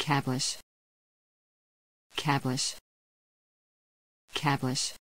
Cablish. Cablish. Cablish.